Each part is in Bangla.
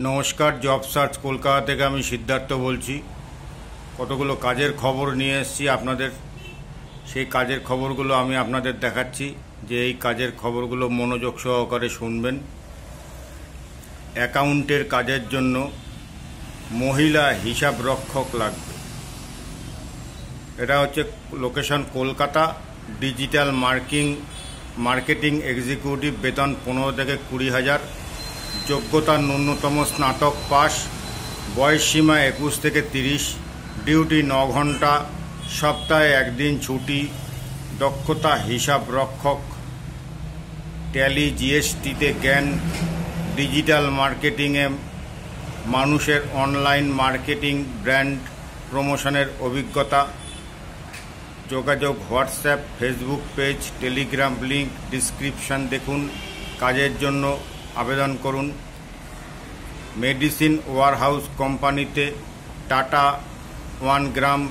নমস্কার জব সার্চ কলকাতা থেকে আমি সিদ্ধার্থ বলছি। কতগুলো কাজের খবর নিয়ে এসেছি আপনাদের? সেই কাজের খবরগুলো আমি আপনাদের দেখাচ্ছি। যে এই কাজের খবরগুলো মনোযোগ সহকারে শুনবেন। অ্যাকাউন্টের কাজের জন্য মহিলা হিসাব রক্ষক লাগবে। এটা হচ্ছে location Kolkata, digital marking, marketing executive বেতন পনেরো থেকে কুড়ি হাজার। যোগ্যতা ন্যূনতম স্নাতক পাস বয়স সীমা একুশ থেকে তিরিশ, ডিউটি ন ঘণ্টা, সপ্তাহে একদিন ছুটি, দক্ষতা হিসাব রক্ষক, ট্যালি জিএসটিতে জ্ঞান, ডিজিটাল মার্কেটিংয়ে মানুষের অনলাইন মার্কেটিং, ব্র্যান্ড প্রমোশনের অভিজ্ঞতা, যোগাযোগ, WhatsApp, Facebook page, Telegram link description দেখুন, কাজের জন্য আবেদন করুন। মেডিসিন ওয়ারহাউস কোম্পানিতে Tata one gram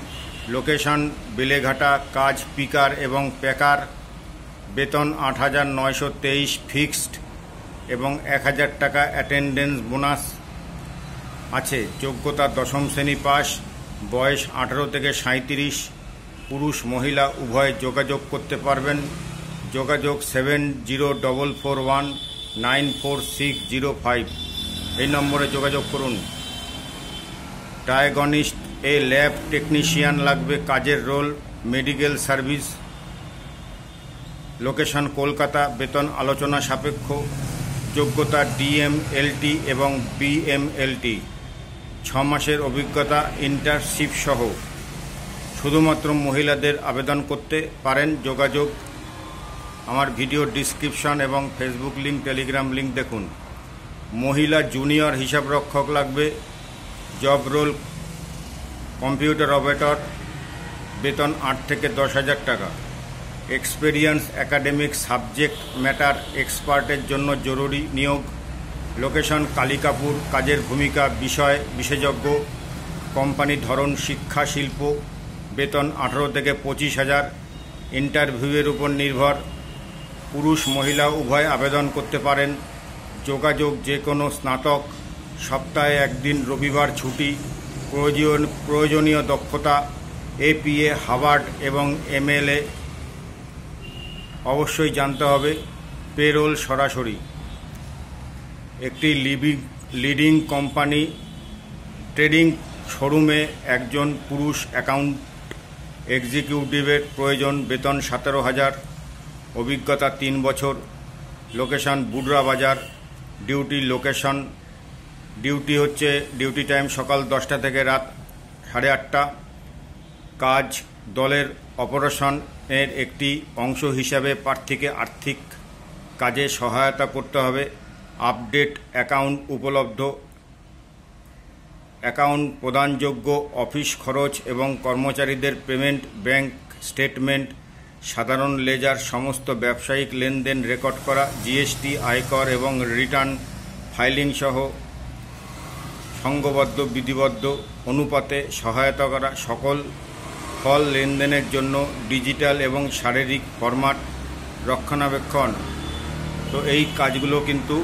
location, Beleghata, কাজ পিকার এবং প্যাকার, বেতন আট হাজার নয়শো তেইশ ফিক্সড এবং এক হাজার টাকা অ্যাটেন্ডেন্স বোনাস আছে। যোগ্যতা দশম শ্রেণি পাস, বয়স আঠারো থেকে সাঁত্রিশ পুরুষ মহিলা উভয় যোগাযোগ করতে পারবেন। যোগাযোগ seven zero double four one nine four six zero five. এই নম্বরে যোগাযোগ করুন। ডায়াগনিস্ট, এ ল্যাব টেকনিশিয়ান লাগবে, কাজের role, medical service, location Kolkata, বেতন আলোচনা সাপেক্ষ, যোগ্যতা ডিএমএলটি এবং বিএমএলটি। ছ মাসের অভিজ্ঞতা ইন্টার্নশিপ সহ। শুধুমাত্র মহিলাদের আবেদন করতে পারেন, যোগাযোগ আমার ভিডিও ডিসক্রিপশন এবং ফেসবুক লিঙ্ক, টেলিগ্রাম লিঙ্ক দেখুন। মহিলা জুনিয়র হিসাবরক্ষক লাগবে, জব রোল, কম্পিউটার অপারেটর, বেতন আট থেকে দশ হাজার টাকা। এক্সপেরিয়েন্স, একাডেমিক সাবজেক্ট ম্যাটার এক্সপার্টের জন্য জরুরি নিয়োগ। লোকেশন কালিকাপুর, কাজের ভূমিকা, বিষয়, বিশেষজ্ঞ, কোম্পানি ধরন, শিক্ষা, শিল্প, বেতন আঠারো থেকে পঁচিশ হাজার। ইন্টারভিউয়ের উপর নির্ভর। পুরুষ, মহিলা, উভয় আবেদন করতে পারেন। যোগাযোগ যে কোনো স্নাতক, সপ্তাহে একদিন, রবিবার ছুটি প্রয়োজন প্রয়োজনীয় দক্ষতা এপিএ হাওয়ার্ড এবং এমএলএ অবশ্যই জানতে হবে। পেরোল সরাসরি। একটি লিভিং লিডিং কোম্পানি ট্রেডিং শোরুমে একজন পুরুষ অ্যাকাউন্ট এক্সিকিউটিভের প্রয়োজন, বেতন সতেরো হাজার। অভিজ্ঞতা তিন বছর। Location Budra Bazar. Duty location duty হচ্ছে ডিউটি টাইম সকাল দশটা থেকে রাত সাড়ে আটটা। কাজ দলের অপারেশনের একটি অংশ হিসাবে প্রার্থীকে আর্থিক কাজে সহায়তা করতে হবে। আপডেট অ্যাকাউন্ট উপলব্ধ। অ্যাকাউন্ট প্রদানযোগ্য অফিস খরচ এবং কর্মচারীদের পেমেন্ট ব্যাংক স্টেটমেন্ট সাধারণ লেজার সমস্ত ব্যবসায়িক লেনদেন রেকর্ড করা জিএসটি আয়কর এবং রিটার্ন ফাইলিং সহ সংঘবদ্ধ বিধিবদ্ধ, অনুপাতে সহায়তা করা সকল ফল লেনদেনের জন্য ডিজিটাল এবং শারীরিক ফরম্যাট রক্ষণাবেক্ষণ। তো এই কাজগুলো কিন্তু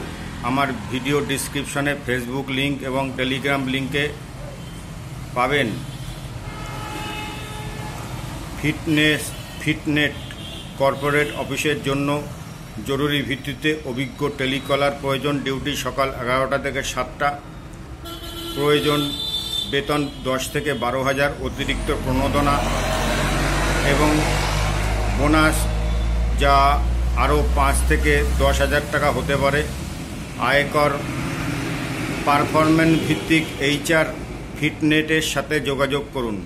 আমার ভিডিও ডিসক্রিপশনে ফেসবুক লিংক এবং টেলিগ্রাম লিংকে পাবেন। ফিটনেস ফিটনেট কর্পোরেট অফিসের জন্য জরুরি ভিত্তিতে অভিজ্ঞ টেলিকলার প্রয়োজন ডিউটি সকাল এগারোটা থেকে সাতটা। প্রয়োজন বেতন দশ থেকে বারো হাজার অতিরিক্ত প্রণোদনা এবং বোনাস যা আরও পাঁচ থেকে দশ হাজার টাকা হতে পারে। আয়কর পারফরম্যান্স ভিত্তিক এইচআর ফিটনেটের সাথে যোগাযোগ করুন।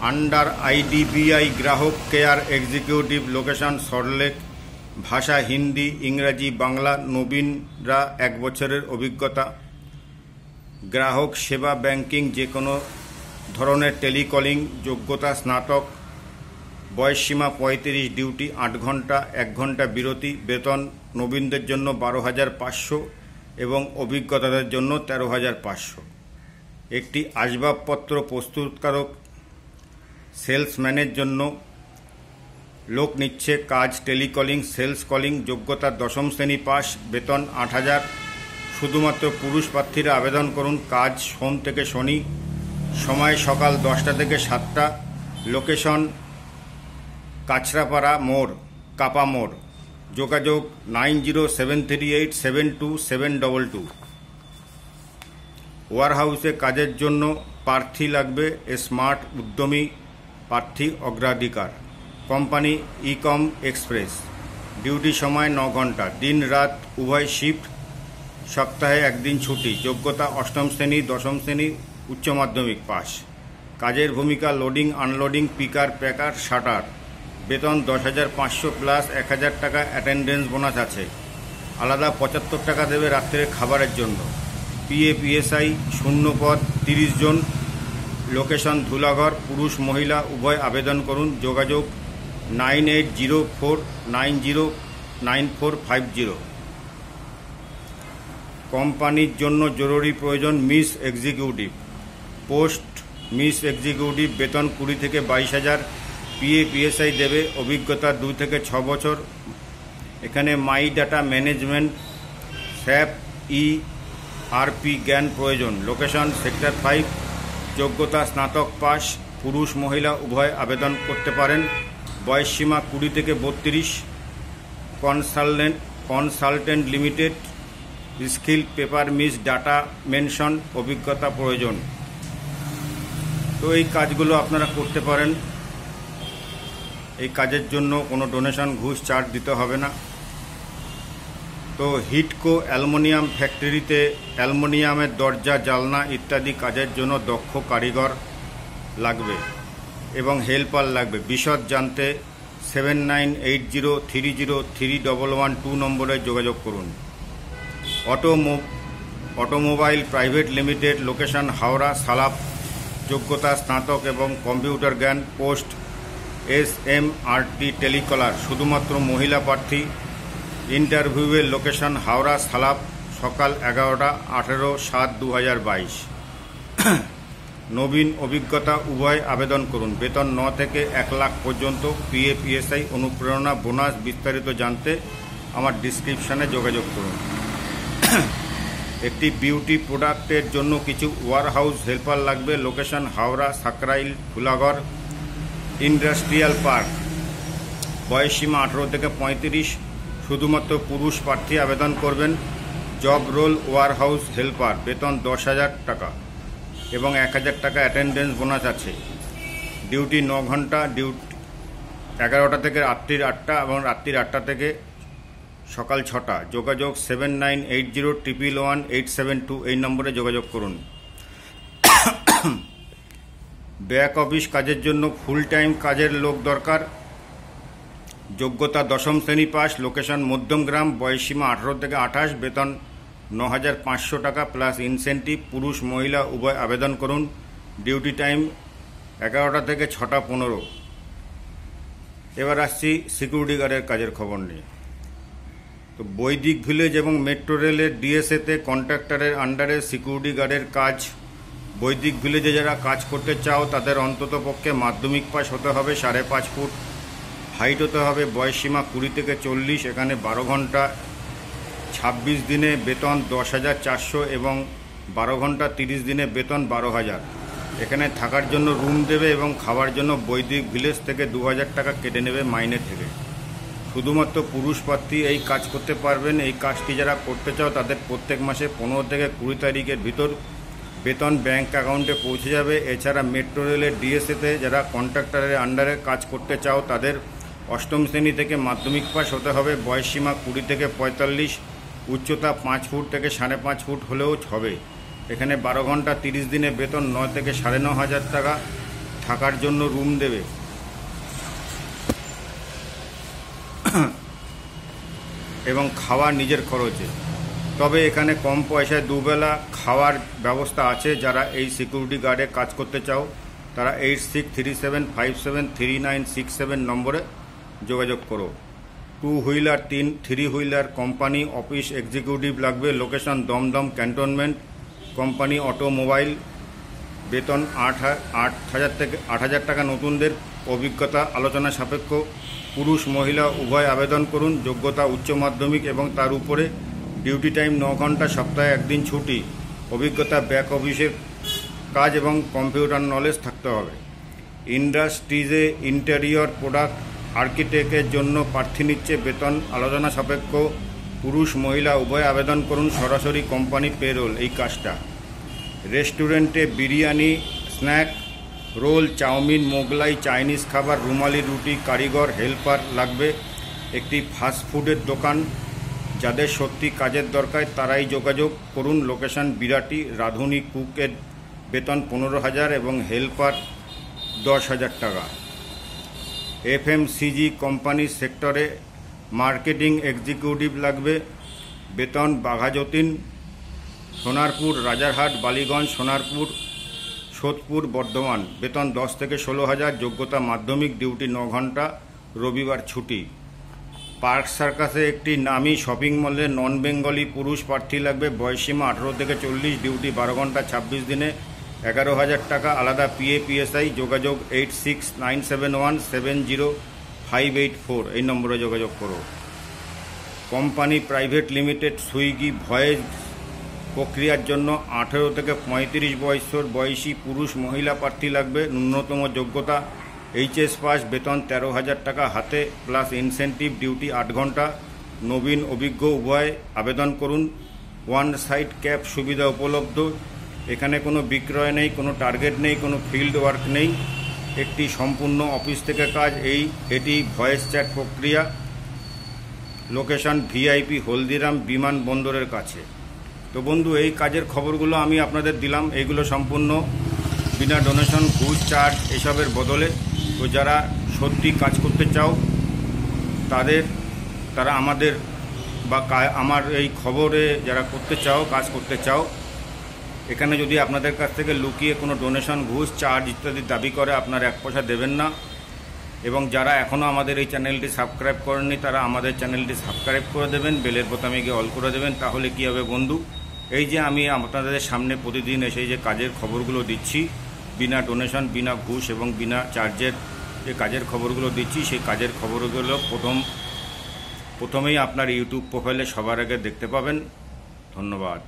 আন্ডার আইডিবিআই গ্রাহক কেয়ার এক্সিকিউটিভ লোকেশন সরলেক, ভাষা হিন্দি, ইংরাজি, বাংলা, নবীনরা এক বছরের অভিজ্ঞতা। গ্রাহক সেবা ব্যাংকিং যে কোনো ধরনের টেলিকলিং, যোগ্যতা স্নাতক বয়সসীমা পঁয়ত্রিশ, ডিউটি আট ঘণ্টা, এক ঘণ্টা বিরতি, বেতন নবীনদের জন্য বারো হাজার পাঁচশো এবং অভিজ্ঞতাদের জন্য তেরো হাজার পাঁচশো। একটি আসবাবপত্র প্রস্তুতকারক সেলসম্যানের জন্য লোক নিচ্ছে কাজ, টেলিকলিং, সেলস কলিং যোগ্যতা দশম শ্রেণি পাস, বেতন আট হাজার। শুধুমাত্র পুরুষ প্রার্থীরা আবেদন করুন, কাজ সোম থেকে শনি, সময় সকাল দশটা থেকে সাতটা। লোকেশন কাছড়াপাড়া মোড়, কাপা মোড়। যোগাযোগ nine zero seven three eight seven two seven double two. ওয়ারহাউসে কাজের জন্য প্রার্থী লাগবে স্মার্ট, উদ্যমী প্রার্থী অগ্রাধিকার। Company ইকম express. ডিউটি সময় ন ঘণ্টা। দিন রাত উভয় শিফট। সপ্তাহে একদিন ছুটি। যোগ্যতা অষ্টম শ্রেণি, দশম শ্রেণি, উচ্চ মাধ্যমিক পাস। কাজের ভূমিকা loading, unloading, picker, packer, shutter. বেতন দশ হাজার পাঁচশো প্লাস এক হাজার টাকা অ্যাটেন্ডেন্স বোনাস আছে। আলাদা পঁচাত্তর টাকা দেবে রাত্রের খাবারের জন্য। পিএ পিএসআই শূন্য পদ তিরিশ জন। লোকেশন ধুলাঘর, পুরুষ, মহিলা, উভয় আবেদন করুন। যোগাযোগ nine eight zero four nine zero nine four five zero. কোম্পানির জন্য জরুরি প্রয়োজন miss executive. Post miss executive বেতন কুড়ি থেকে বাইশ হাজার। পিএ, পিএসআই দেবে। অভিজ্ঞতা দুই থেকে ছ বছর। এখানে my data management, SAP, E RP জ্ঞান প্রয়োজন। লোকেশন সেক্টর ফাইভ যোগ্যতা স্নাতক পাস পুরুষ, মহিলা, উভয় আবেদন করতে পারেন। বয়সসীমা কুড়ি থেকে বত্রিশ। Consultant consultant limited, skill paper miss, data mention, অভিজ্ঞতা প্রয়োজন। তো এই কাজগুলো আপনারা করতে পারেন। এই কাজের জন্য কোনো ডোনেশন, ঘুষ, চার্জ দিতে হবে না। তো হিটকো অ্যালুমিনিয়াম ফ্যাক্টরিতে অ্যালুমিনিয়ামের দরজা, জালনা ইত্যাদি কাজের জন্য দক্ষ কারিগর লাগবে এবং হেল্পার লাগবে। বিশদ জানতে seven nine eight zero three zero three double one two নম্বরে যোগাযোগ করুন। অটোমো automobile private limited location Howrah, Salap, যোগ্যতা স্নাতক এবং কম্পিউটার জ্ঞান post, S M R T telecaller, শুধুমাত্র মহিলা প্রার্থী ইন্টারভিউয়ের লোকেশন হাওড়া সালাপ সকাল এগারোটা আঠেরো সাত দু হাজার বাইশ। নবীন অভিজ্ঞতা, উভয় আবেদন করুন। বেতন ন থেকে এক লাখ পর্যন্ত, পিএ, পিএসআই অনুপ্রেরণা বোনাস বিস্তারিত জানতে আমার ডিসক্রিপশানে যোগাযোগ করুন। একটি বিউটি প্রোডাক্টের জন্য কিছু ওয়ারহাউস হেল্পার লাগবে। Location Howrah, Sankrail, Fulagarh, industrial park. বয়সসীমা আঠেরো থেকে পঁয়ত্রিশ। শুধুমাত্র পুরুষ প্রার্থী আবেদন করবেন জব রোল ওয়ারহাউস হেল্পার, বেতন দশ হাজার টাকা এবং এক হাজার টাকা অ্যাটেন্ডেন্স বোনাস আছে। ডিউটি ন ঘণ্টা, ডিউটি এগারোটা থেকে রাত্রির আটটা এবং রাত্রির আটটা থেকে সকাল ছটা। যোগাযোগ seven nine eight zero triple one eight seven two এই নম্বরে যোগাযোগ করুন। ব্যাক অফিস কাজের জন্য ফুল টাইম কাজের লোক দরকার। যোগ্যতা দশম শ্রেণি পাস লোকেশন মধ্যমগ্রাম বয়সীমা আঠারো থেকে আঠাশ, বেতন ন হাজার পাঁচশো টাকা প্লাস ইনসেন্টিভ পুরুষ, মহিলা, উভয় আবেদন করুন। ডিউটি টাইম এগারোটা থেকে ছটা পনেরো। এবার আসছি সিকিউরিটি গার্ডের কাজের খবর নিয়ে। তো বৈদিক ভিলেজ এবং মেট্রো রেলের ডিএসএতে কন্ট্রাক্টরের আন্ডারে সিকিউরিটি গার্ডের কাজ। বৈদিক ভিলেজে যারা কাজ করতে চাও, তাদের অন্তত পক্ষে মাধ্যমিক পাস হতে হবে সাড়ে পাঁচ ফুট। হাইট হতে হবে বয়সসীমা কুড়ি থেকে চল্লিশ, এখানে বারো ঘণ্টা, ছাব্বিশ দিনে বেতন দশ হাজার চারশো এবং বারো ঘণ্টা তিরিশ দিনে বেতন বারো হাজার। এখানে থাকার জন্য রুম দেবে এবং খাওয়ার জন্য বৈদিক ভিলেজ থেকে দু হাজার টাকা কেটে নেবে মাইনে থেকে। শুধুমাত্র পুরুষ প্রার্থী এই কাজ করতে পারবেন। এই কাজটি যারা করতে চাও, তাদের প্রত্যেক মাসে পনেরো থেকে কুড়ি তারিখের ভিতর বেতন ব্যাংক অ্যাকাউন্টে পৌঁছে যাবে। এছাড়া মেট্রো রেলের ডিএসএতে যারা কন্ট্রাক্টরের আন্ডারে কাজ করতে চাও, তাদের অষ্টম শ্রেণি থেকে মাধ্যমিক পাস হতে হবে, বয়সসীমা কুড়ি থেকে পঁয়তাল্লিশ, উচ্চতা পাঁচ ফুট থেকে সাড়ে পাঁচ ফুট হলেও হবে। এখানে বারো ঘণ্টা তিরিশ দিনে বেতন নয় থেকে সাড়ে ন হাজার টাকা থাকার জন্য রুম দেবে। এবং খাওয়া নিজের খরচে। তবে এখানে কম পয়সায় দুবেলা খাওয়ার ব্যবস্থা আছে, যারা এই সিকিউরিটি গার্ডে কাজ করতে চাও, তারা eight six three seven five seven three nine six seven নম্বরে যোগাযোগ করো। টু হুইলার, তিন, three wheeler company office executive লাগবে। Location Dum Dum cantonment. Company automobile. বেতন আট আট হাজার থেকে, আট হাজার টাকা নতুনদের। অভিজ্ঞতা, আলোচনা সাপেক্ষ। পুরুষ, মহিলা, উভয় আবেদন করুন। যোগ্যতা উচ্চ মাধ্যমিক এবং তার উপরে ডিউটি টাইম ন ঘণ্টা, সপ্তাহে একদিন ছুটি। অভিজ্ঞতা, ব্যাক অফিসের কাজ এবং কম্পিউটার নলেজ থাকতে হবে। ইন্ডাস্ট্রিজে ইন্টেরিয়র প্রোডাক্ট আর্কিটেক্টের জন্য প্রার্থী নিচ্ছে বেতন, আলোচনা সাপেক্ষ, পুরুষ, মহিলা, উভয় আবেদন করুন, সরাসরি কোম্পানি পেরোল, এই কাজটা। রেস্টুরেন্টে biryani, snack, roll, chowmein, Mughlai, Chinese খাবার, রুমালি, রুটি, কারিগর, হেল্পার লাগবে। একটি ফাস্টফুডের দোকান, যাদের সত্যি কাজের দরকার, তারাই যোগাযোগ করুন। লোকেশন বিরাটি, রাঁধুনি কুকের বেতন পনেরো হাজার এবং হেল্পার দশ হাজার টাকা। এফএমসিজি কোম্পানি সেক্টরে মার্কেটিং এক্সিকিউটিভ লাগবে। বেতন বাঘাযতীন সোনারপুর, রাজারহাট, বালিগঞ্জ, সোনারপুর, সোদপুর, বর্ধমান। বেতন দশ থেকে ষোলো হাজার, যোগ্যতা মাধ্যমিক, ডিউটি ন ঘণ্টা, রবিবার ছুটি। পার্ক সার্কাসে একটি নামি শপিং মলে নন বেঙ্গলি পুরুষ প্রার্থী লাগবে। বয়সীমা আঠেরো থেকে চল্লিশ, ডিউটি বারো ঘণ্টা, ছাব্বিশ দিনে এগারো হাজার টাকা আলাদা পিএ পিএসআই যোগাযোগ eight six nine seven one seven zero five eight four. এই নম্বরে যোগাযোগ করো। Company private limited Swiggy voice প্রক্রিয়ার জন্য আঠেরো থেকে পঁয়ত্রিশ বয়সর বয়সী পুরুষ মহিলা প্রার্থী লাগবে। ন্যূনতম যোগ্যতা এইচএস পাস, বেতন তেরো হাজার টাকা হাতে, প্লাস ইনসেন্টিভ ডিউটি আট ঘণ্টা। নবীন অভিজ্ঞ উভয় আবেদন করুন। ওয়ান সাইড ক্যাব সুবিধা উপলব্ধ। এখানে কোনো বিক্রয় নেই, কোনো টার্গেট নেই, কোনো ফিল্ড ওয়ার্ক নেই। একটি সম্পূর্ণ অফিস থেকে কাজ, এই, এটি ভয়েস চ্যাট প্রক্রিয়া। লোকেশন ভিআইপি হলদিরাম বিমানবন্দরের কাছে। তো বন্ধু, এই কাজের খবরগুলো আমি আপনাদের দিলাম। এইগুলো সম্পূর্ণ বিনা ডোনেশন ঘুষ চার্জ এসবের বদলে। তো যারা সত্যি কাজ করতে চাও, তাদের, তারা আমাদের বা আমার এই খবরে যারা করতে চাও, কাজ করতে চাও এখানে যদি আপনাদের কাছ থেকে লুকিয়ে কোনো ডোনেশন ঘুষ চার্জ ইত্যাদি দাবি করে, আপনার এক পয়সা দেবেন না। এবং যারা এখনও আমাদের এই চ্যানেলটি সাবস্ক্রাইব করেননি, তারা আমাদের চ্যানেলটি সাবস্ক্রাইব করে দেবেন, বেলের বোতামে গিয়ে অল করে দেবেন, তাহলে কী হবে বন্ধু? এই যে আমি আপনাদের সামনে প্রতিদিন এসে যে কাজের খবরগুলো দিচ্ছি, বিনা ডোনেশন বিনা ঘুষ এবং বিনা চার্জের যে কাজের খবরগুলো দিচ্ছি, সেই কাজের খবরগুলো প্রথম, প্রথমেই আপনার ইউটিউব প্রোফাইলে সবার আগে দেখতে পাবেন। ধন্যবাদ।